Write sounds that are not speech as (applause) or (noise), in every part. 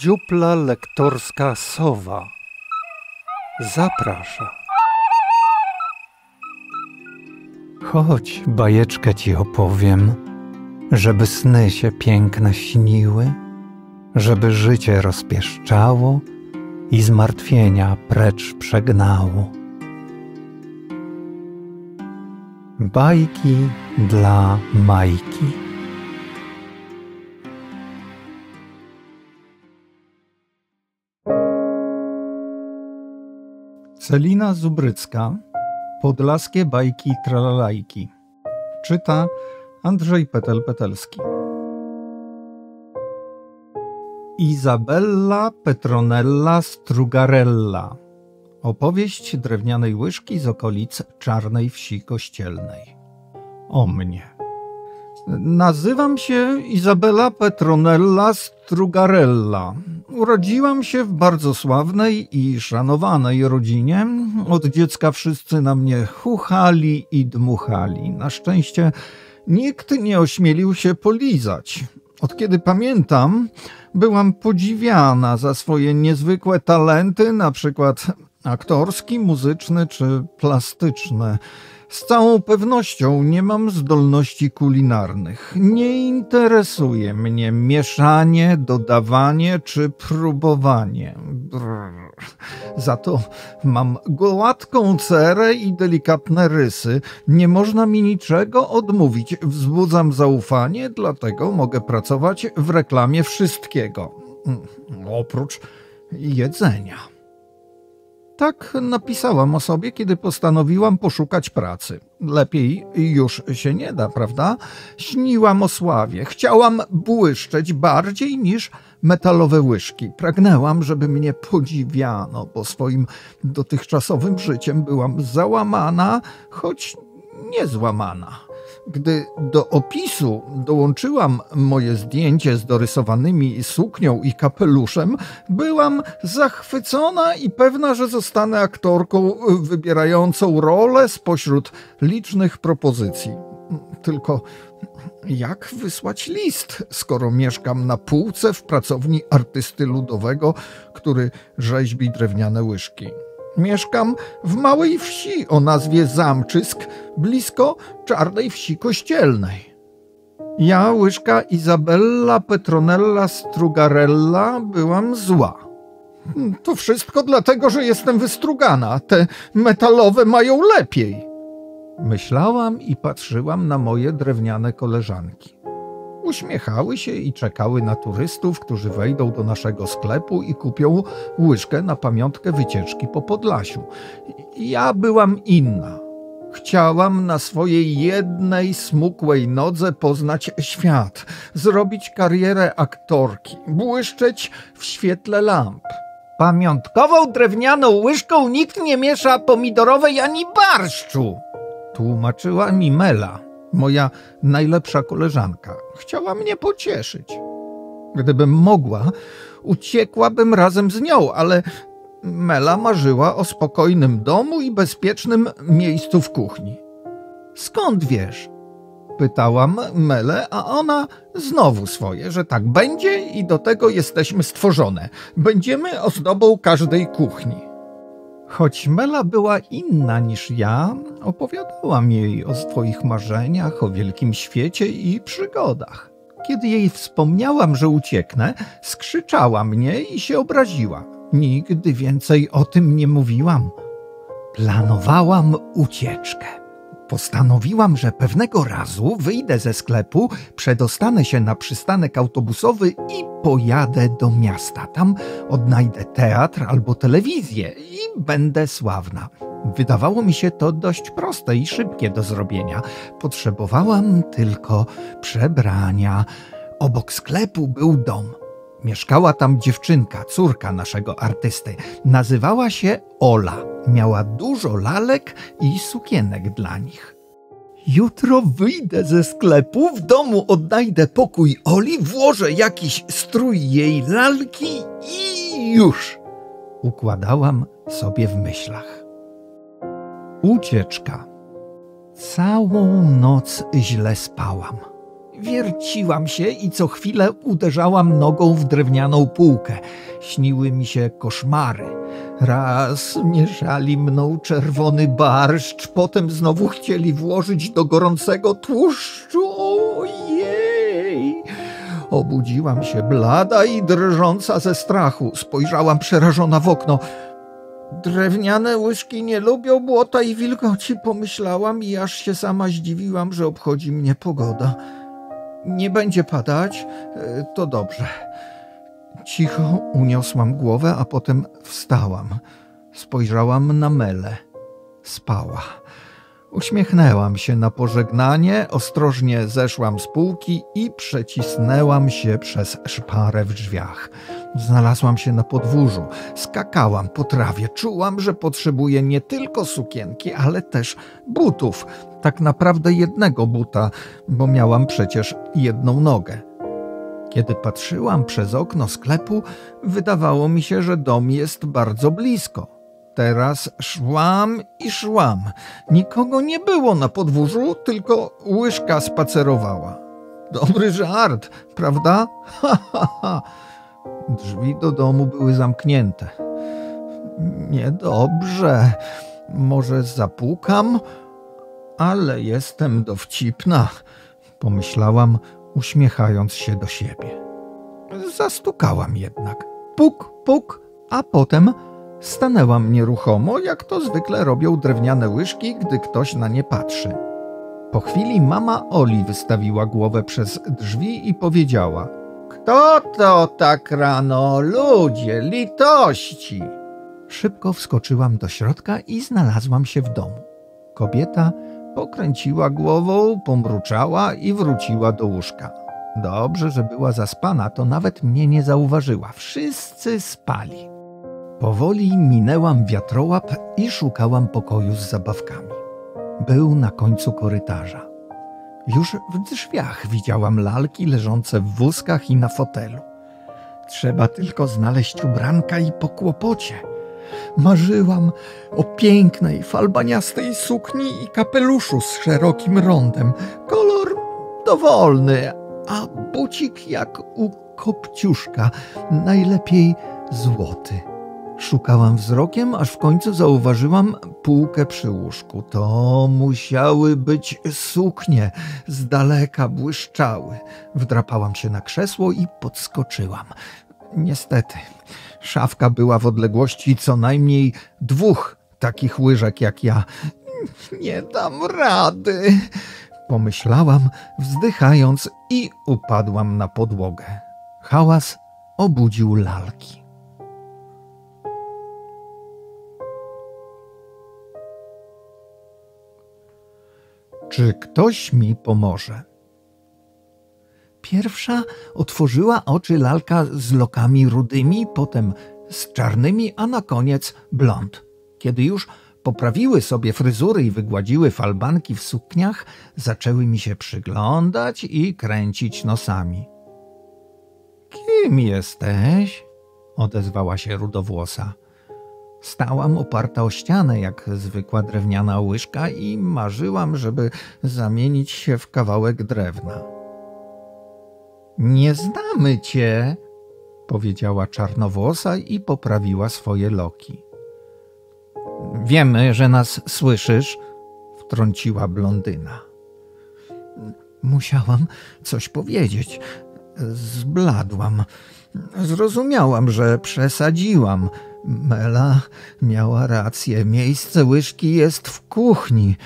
Dziupla lektorska Sowa zaprasza. Chodź, bajeczkę ci opowiem, żeby sny się piękne śniły, żeby życie rozpieszczało i zmartwienia precz przegnało. Bajki dla Majki. Celina Zubrycka Podlaskie bajki tralalajki Czyta Andrzej Petel-Petelski. Izabella Petronella Strugarella. Opowieść drewnianej łyżki z okolic Czarnej Wsi Kościelnej. O mnie Nazywam się Izabela Petronella Strugarella. Urodziłam się w bardzo sławnej i szanowanej rodzinie. Od dziecka wszyscy na mnie chuchali i dmuchali. Na szczęście nikt nie ośmielił się polizać. Od kiedy pamiętam, byłam podziwiana za swoje niezwykłe talenty, na przykład aktorski, muzyczny czy plastyczny. Z całą pewnością nie mam zdolności kulinarnych. Nie interesuje mnie mieszanie, dodawanie czy próbowanie. Brrr. Za to mam gładką cerę i delikatne rysy. Nie można mi niczego odmówić. Wzbudzam zaufanie, dlatego mogę pracować w reklamie wszystkiego. Oprócz jedzenia. Tak napisałam o sobie, kiedy postanowiłam poszukać pracy. Lepiej już się nie da, prawda? Śniłam o sławie, chciałam błyszczeć bardziej niż metalowe łyżki. Pragnęłam, żeby mnie podziwiano, bo swoim dotychczasowym życiem byłam załamana, choć niezłamana. Gdy do opisu dołączyłam moje zdjęcie z dorysowanymi suknią i kapeluszem, byłam zachwycona i pewna, że zostanę aktorką wybierającą rolę spośród licznych propozycji. Tylko jak wysłać list, skoro mieszkam na półce w pracowni artysty ludowego, który rzeźbi drewniane łyżki? Mieszkam w małej wsi o nazwie Zamczysk, blisko Czarnej Wsi Kościelnej. Ja, łyżka Izabella Petronella Strugarella, byłam zła. To wszystko dlatego, że jestem wystrugana. Te metalowe mają lepiej. Myślałam i patrzyłam na moje drewniane koleżanki. Uśmiechały się i czekały na turystów, którzy wejdą do naszego sklepu i kupią łyżkę na pamiątkę wycieczki po Podlasiu. Ja byłam inna. Chciałam na swojej jednej smukłej nodze poznać świat, zrobić karierę aktorki, błyszczeć w świetle lamp. Pamiątkową drewnianą łyżką nikt nie miesza pomidorowej ani barszczu, tłumaczyła mi Mela moja najlepsza koleżanka. Chciała mnie pocieszyć. Gdybym mogła, uciekłabym razem z nią, ale Mela marzyła o spokojnym domu i bezpiecznym miejscu w kuchni. Skąd wiesz? Pytałam Melę, a ona znowu swoje, że tak będzie i do tego jesteśmy stworzone. Będziemy ozdobą każdej kuchni. Choć Mela była inna niż ja, opowiadałam jej o swoich marzeniach, o wielkim świecie i przygodach. Kiedy jej wspomniałam, że ucieknę, skrzyczała mnie i się obraziła. Nigdy więcej o tym nie mówiłam. Planowałam ucieczkę. Postanowiłam, że pewnego razu wyjdę ze sklepu, przedostanę się na przystanek autobusowy i pojadę do miasta. Tam odnajdę teatr albo telewizję i będę sławna. Wydawało mi się to dość proste i szybkie do zrobienia. Potrzebowałam tylko przebrania. Obok sklepu był dom. Mieszkała tam dziewczynka, córka naszego artysty. Nazywała się Ola. Miała dużo lalek i sukienek dla nich. Jutro wyjdę ze sklepu, w domu odnajdę pokój Oli, włożę jakiś strój jej lalki i już. Układałam sobie w myślach. Ucieczka. Całą noc źle spałam. Wierciłam się i co chwilę uderzałam nogą w drewnianą półkę. Śniły mi się koszmary. Raz mieszali mną czerwony barszcz, potem znowu chcieli włożyć do gorącego tłuszczu. Ojej! Obudziłam się blada i drżąca ze strachu. Spojrzałam przerażona w okno. Drewniane łyżki nie lubią błota i wilgoci, pomyślałam i aż się sama zdziwiłam, że obchodzi mnie pogoda. Nie będzie padać, e, to dobrze. Cicho uniosłam głowę, a potem wstałam. Spojrzałam na Mele. Spała. Uśmiechnęłam się na pożegnanie, ostrożnie zeszłam z półki i przecisnęłam się przez szparę w drzwiach. Znalazłam się na podwórzu, skakałam po trawie, czułam, że potrzebuję nie tylko sukienki, ale też butów. Tak naprawdę jednego buta, bo miałam przecież jedną nogę. Kiedy patrzyłam przez okno sklepu, wydawało mi się, że dom jest bardzo blisko. Teraz szłam i szłam. Nikogo nie było na podwórzu, tylko łyżka spacerowała. Dobry żart, prawda? (laughs) Ha, ha, ha. Drzwi do domu były zamknięte. Niedobrze. Może zapukam? Ale jestem dowcipna, pomyślałam, uśmiechając się do siebie. Zastukałam jednak. Puk, puk, a potem stanęłam nieruchomo, jak to zwykle robią drewniane łyżki, gdy ktoś na nie patrzy. Po chwili mama Oli wystawiła głowę przez drzwi i powiedziała: Kto to tak rano? Ludzie, litości! Szybko wskoczyłam do środka i znalazłam się w domu. Kobieta pokręciła głową, pomruczała i wróciła do łóżka. Dobrze, że była zaspana, to nawet mnie nie zauważyła. Wszyscy spali. Powoli minęłam wiatrołap i szukałam pokoju z zabawkami. Był na końcu korytarza. Już w drzwiach widziałam lalki leżące w wózkach i na fotelu. Trzeba tylko znaleźć ubranka i po kłopocie. Marzyłam o pięknej, falbaniastej sukni i kapeluszu z szerokim rondem. Kolor dowolny, a bucik jak u kopciuszka, najlepiej złoty. Szukałam wzrokiem, aż w końcu zauważyłam półkę przy łóżku. To musiały być suknie, z daleka błyszczały. Wdrapałam się na krzesło i podskoczyłam. Niestety, szafka była w odległości co najmniej dwóch takich łyżek jak ja. Nie dam rady, pomyślałam, wzdychając i upadłam na podłogę. Hałas obudził lalki. Czy ktoś mi pomoże? Pierwsza otworzyła oczy lalka z lokami rudymi, potem z czarnymi, a na koniec blond. Kiedy już poprawiły sobie fryzury i wygładziły falbanki w sukniach, zaczęły mi się przyglądać i kręcić nosami. Kim jesteś? odezwała się rudowłosa. Stałam oparta o ścianę, jak zwykła drewniana łyżka i marzyłam, żeby zamienić się w kawałek drewna. Nie znamy cię, powiedziała czarnowłosa i poprawiła swoje loki. Wiemy, że nas słyszysz, wtrąciła blondyna. Musiałam coś powiedzieć. Zbladłam. Zrozumiałam, że przesadziłam. Mela miała rację. Miejsce łyżki jest w kuchni.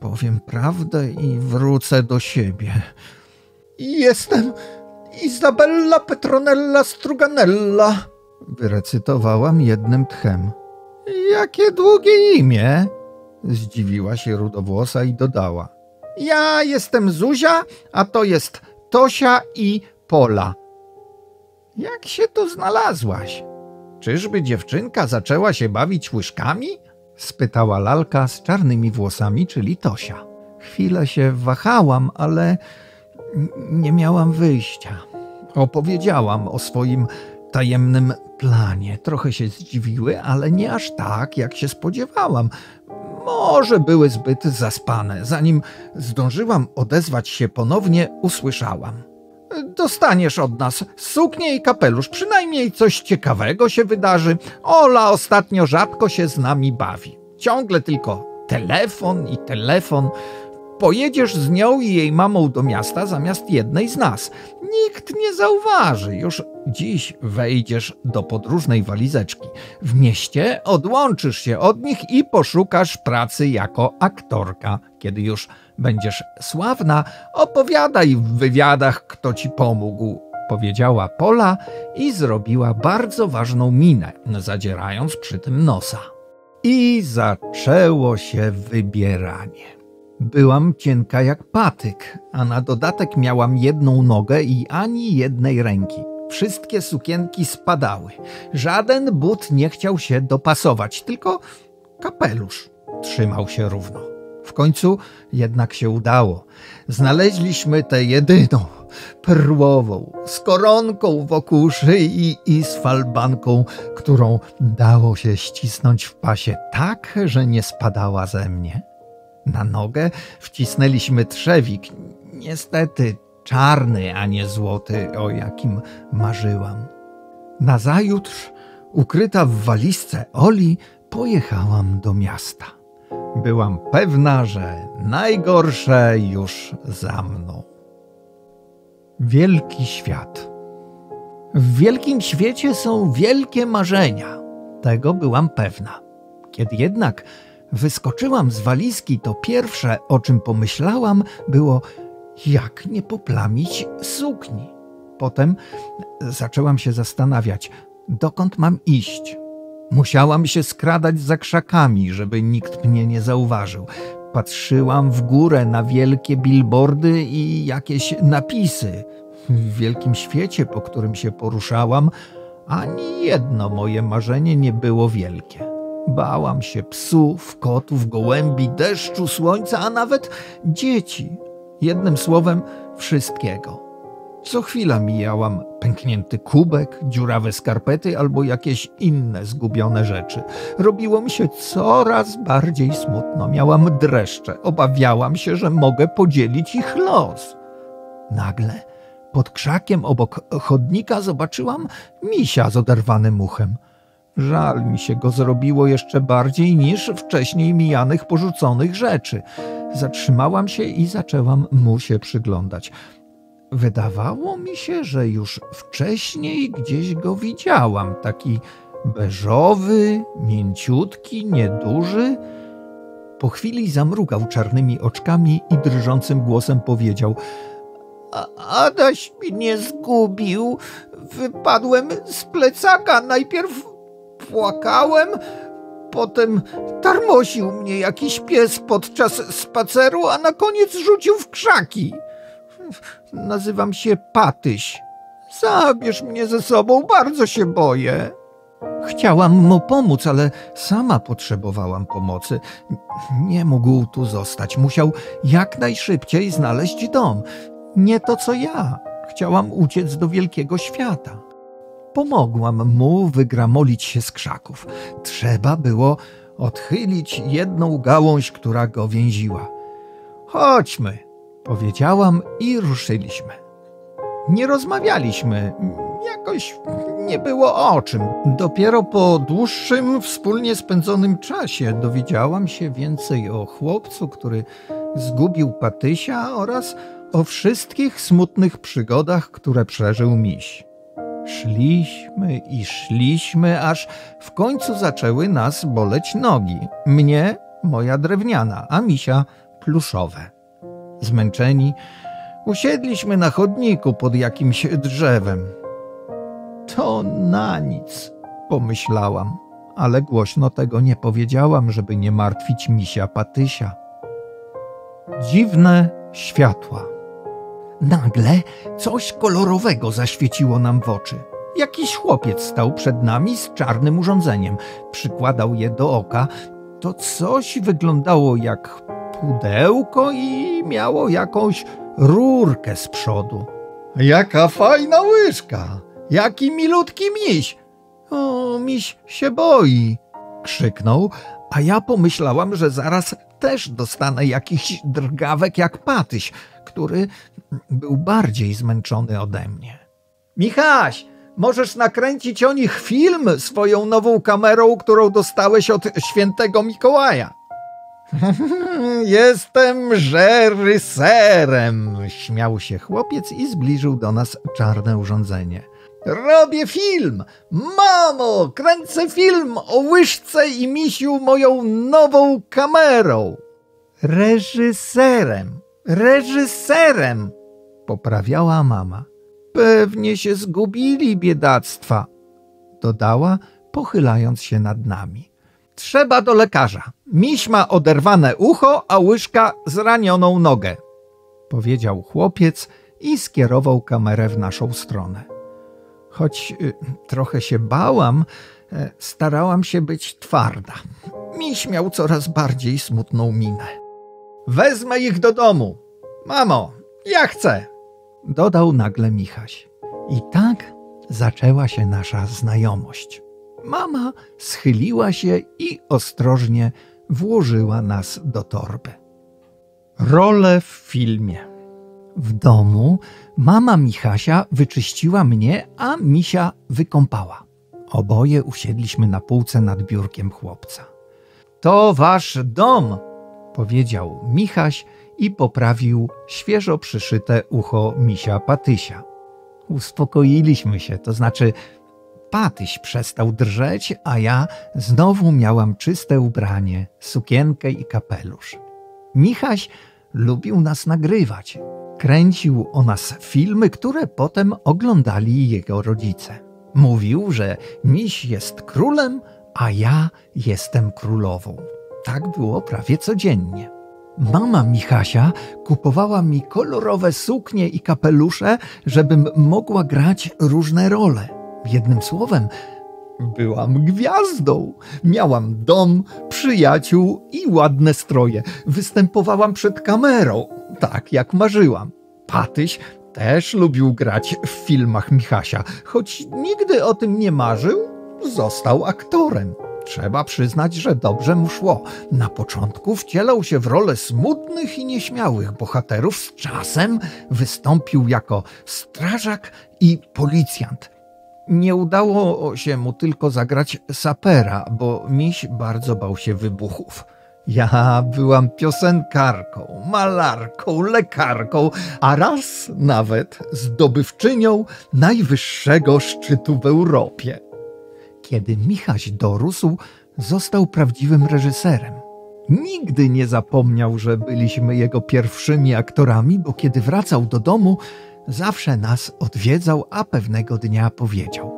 Powiem prawdę i wrócę do siebie. Jestem Izabella Petronella Struganella, wyrecytowałam jednym tchem. Jakie długie imię? Zdziwiła się rudowłosa i dodała. Ja jestem Zuzia, a to jest Tosia i Pola. Jak się tu znalazłaś? Czyżby dziewczynka zaczęła się bawić łyżkami? spytała lalka z czarnymi włosami, czyli Tosia. Chwilę się wahałam, ale nie miałam wyjścia. Opowiedziałam o swoim tajemnym planie. Trochę się zdziwiły, ale nie aż tak, jak się spodziewałam. Może były zbyt zaspane. Zanim zdążyłam odezwać się ponownie, usłyszałam. Dostaniesz od nas suknię i kapelusz, przynajmniej coś ciekawego się wydarzy. Ola ostatnio rzadko się z nami bawi. Ciągle tylko telefon i telefon. Pojedziesz z nią i jej mamą do miasta zamiast jednej z nas. Nikt nie zauważy. Już dziś wejdziesz do podróżnej walizeczki. W mieście odłączysz się od nich i poszukasz pracy jako aktorka. Kiedy już będziesz sławna, opowiadaj w wywiadach, kto ci pomógł. Powiedziała Pola i zrobiła bardzo ważną minę, zadzierając przy tym nosa. I zaczęło się wybieranie. Byłam cienka jak patyk, a na dodatek miałam jedną nogę i ani jednej ręki. Wszystkie sukienki spadały. Żaden but nie chciał się dopasować, tylko kapelusz trzymał się równo. W końcu jednak się udało. Znaleźliśmy tę jedyną, perłową, z koronką wokół szyi i z falbanką, którą dało się ścisnąć w pasie tak, że nie spadała ze mnie. Na nogę wcisnęliśmy trzewik, niestety czarny, a nie złoty, o jakim marzyłam. Nazajutrz, ukryta w walizce Oli, pojechałam do miasta. Byłam pewna, że najgorsze już za mną. Wielki świat. W wielkim świecie są wielkie marzenia. Tego byłam pewna. Kiedy jednak wyskoczyłam z walizki, to pierwsze, o czym pomyślałam, było jak nie poplamić sukni. Potem zaczęłam się zastanawiać, dokąd mam iść. Musiałam się skradać za krzakami, żeby nikt mnie nie zauważył. Patrzyłam w górę na wielkie billboardy i jakieś napisy. W wielkim świecie, po którym się poruszałam, ani jedno moje marzenie nie było wielkie. Bałam się psów, kotów, gołębi, deszczu, słońca, a nawet dzieci. Jednym słowem, wszystkiego. Co chwila mijałam pęknięty kubek, dziurawe skarpety albo jakieś inne zgubione rzeczy. Robiło mi się coraz bardziej smutno. Miałam dreszcze. Obawiałam się, że mogę podzielić ich los. Nagle pod krzakiem obok chodnika zobaczyłam misia z oderwanym uchem. Żal mi się go zrobiło jeszcze bardziej niż wcześniej mijanych porzuconych rzeczy. Zatrzymałam się i zaczęłam mu się przyglądać. Wydawało mi się, że już wcześniej gdzieś go widziałam. Taki beżowy, mięciutki, nieduży. Po chwili zamrugał czarnymi oczkami i drżącym głosem powiedział: Adaś mnie zgubił. Wypadłem z plecaka. Najpierw płakałem, potem tarmosił mnie jakiś pies podczas spaceru, a na koniec rzucił w krzaki. Nazywam się Patyś. Zabierz mnie ze sobą, bardzo się boję. Chciałam mu pomóc, ale sama potrzebowałam pomocy. Nie mógł tu zostać. Musiał jak najszybciej znaleźć dom. Nie to co ja. Chciałam uciec do wielkiego świata. Pomogłam mu wygramolić się z krzaków. Trzeba było odchylić jedną gałąź, która go więziła. Chodźmy, powiedziałam i ruszyliśmy. Nie rozmawialiśmy, jakoś nie było o czym. Dopiero po dłuższym, wspólnie spędzonym czasie dowiedziałam się więcej o chłopcu, który zgubił Patysia oraz o wszystkich smutnych przygodach, które przeżył miś. Szliśmy i szliśmy, aż w końcu zaczęły nas boleć nogi. Mnie, moja drewniana, a misia pluszowe. Zmęczeni, usiedliśmy na chodniku pod jakimś drzewem. To na nic, pomyślałam, ale głośno tego nie powiedziałam, żeby nie martwić misia Patysia. Dziwne światła. Nagle coś kolorowego zaświeciło nam w oczy. Jakiś chłopiec stał przed nami z czarnym urządzeniem. Przykładał je do oka. To coś wyglądało jak pudełko i miało jakąś rurkę z przodu. Jaka fajna łyżka! Jaki milutki miś! O, miś się boi! Krzyknął, a ja pomyślałam, że zaraz też dostanę jakiś drgawek jak Patyś, który był bardziej zmęczony ode mnie. Michaś, możesz nakręcić o nich film swoją nową kamerą, którą dostałeś od świętego Mikołaja. (laughs) Jestem żeryserem, śmiał się chłopiec i zbliżył do nas czarne urządzenie. Robię film! Mamo, kręcę film o łyżce i misiu moją nową kamerą. Reżyserem, reżyserem, poprawiała mama. Pewnie się zgubili biedactwa, dodała, pochylając się nad nami. Trzeba do lekarza. Miś ma oderwane ucho, a łyżka zranioną nogę, powiedział chłopiec i skierował kamerę w naszą stronę. Choć y, trochę się bałam, e, starałam się być twarda. Miś miał coraz bardziej smutną minę. Wezmę ich do domu. Mamo, ja chcę, dodał nagle Michaś. I tak zaczęła się nasza znajomość. Mama schyliła się i ostrożnie włożyła nas do torby. Role w filmie. W domu mama Michasia wyczyściła mnie, a Misia wykąpała. Oboje usiedliśmy na półce nad biurkiem chłopca. To wasz dom, powiedział Michaś i poprawił świeżo przyszyte ucho misia Patysia. Uspokoiliśmy się, to znaczy Patyś przestał drżeć, a ja znowu miałam czyste ubranie, sukienkę i kapelusz. Michaś lubił nas nagrywać. Kręcił o nas filmy, które potem oglądali jego rodzice. Mówił, że miś jest królem, a ja jestem królową. Tak było prawie codziennie. Mama Michasia kupowała mi kolorowe suknie i kapelusze, żebym mogła grać różne role. Jednym słowem, byłam gwiazdą. Miałam dom, przyjaciół i ładne stroje. Występowałam przed kamerą, tak jak marzyłam. Patyś też lubił grać w filmach Michasia, choć nigdy o tym nie marzył, został aktorem. Trzeba przyznać, że dobrze mu szło. Na początku wcielał się w rolę smutnych i nieśmiałych bohaterów, z czasem wystąpił jako strażak i policjant. Nie udało się mu tylko zagrać sapera, bo miś bardzo bał się wybuchów. Ja byłam piosenkarką, malarką, lekarką, a raz nawet zdobywczynią najwyższego szczytu w Europie. Kiedy Michaś dorósł, został prawdziwym reżyserem. Nigdy nie zapomniał, że byliśmy jego pierwszymi aktorami, bo kiedy wracał do domu, zawsze nas odwiedzał, a pewnego dnia powiedział: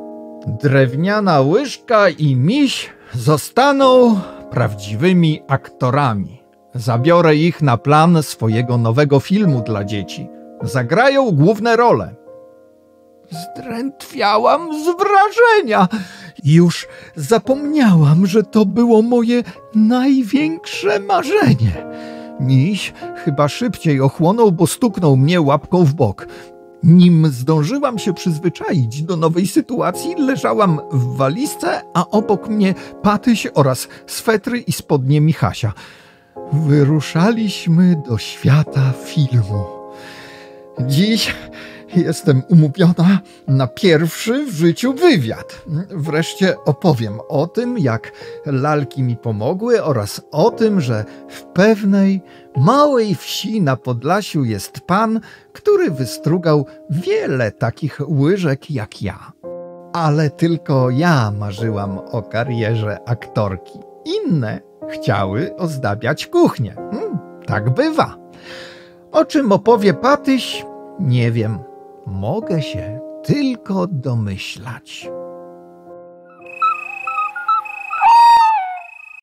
Drewniana łyżka i miś zostaną prawdziwymi aktorami. Zabiorę ich na plan swojego nowego filmu dla dzieci. Zagrają główne role. Zdrętwiałam z wrażenia. Już zapomniałam, że to było moje największe marzenie. Miś chyba szybciej ochłonął, bo stuknął mnie łapką w bok. Nim zdążyłam się przyzwyczaić do nowej sytuacji, leżałam w walizce, a obok mnie Patyś oraz swetry i spodnie Michasia. Wyruszaliśmy do świata filmu. Dziś Jestem umówiona na pierwszy w życiu wywiad. Wreszcie opowiem o tym, jak lalki mi pomogły oraz o tym, że w pewnej małej wsi na Podlasiu jest pan, który wystrugał wiele takich łyżek jak ja. Ale tylko ja marzyłam o karierze aktorki. Inne chciały ozdabiać kuchnię. Hmm, tak bywa. O czym opowie Patyś, nie wiem. Mogę się tylko domyślać.